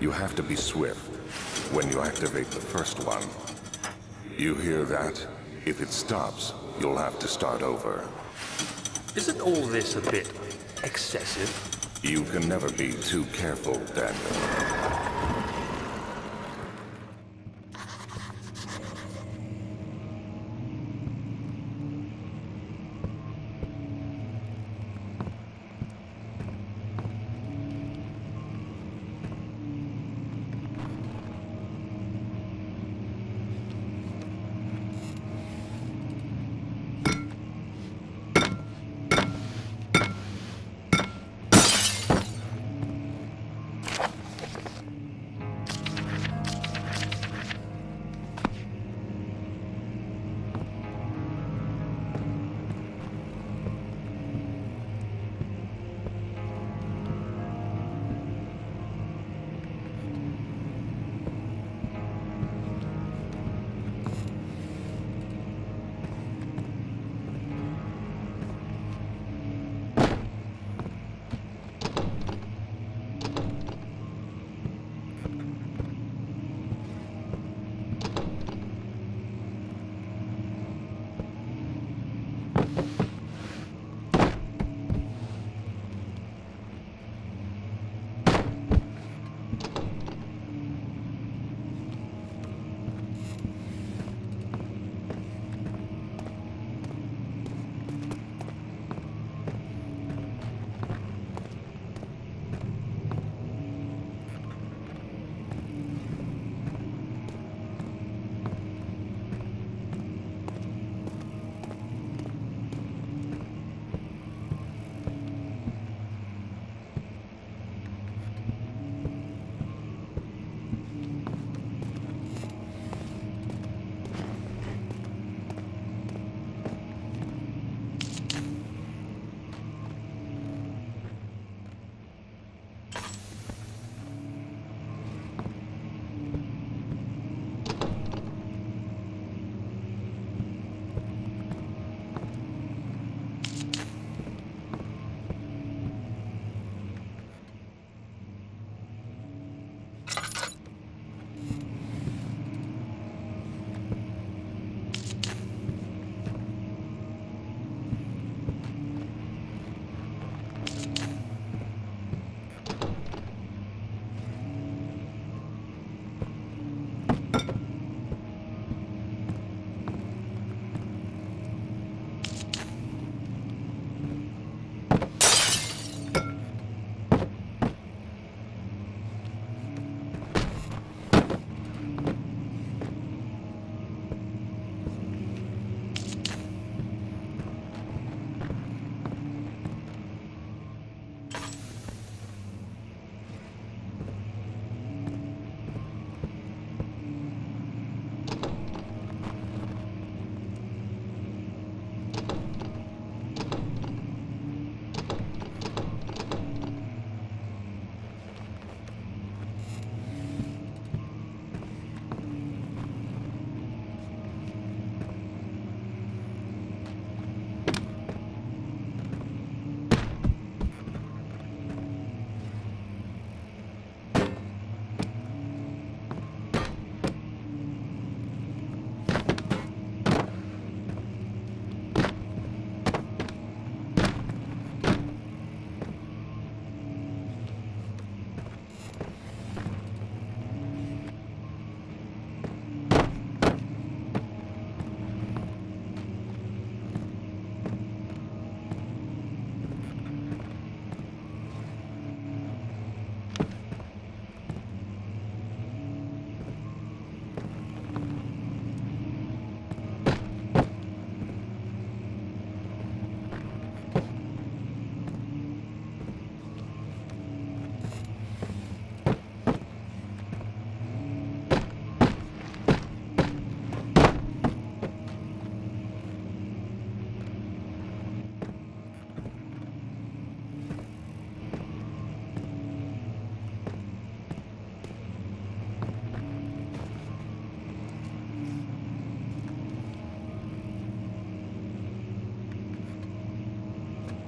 You have to be swift when you activate the first one. You hear that? If it stops, you'll have to start over. Isn't all this a bit excessive? You can never be too careful, Daniel.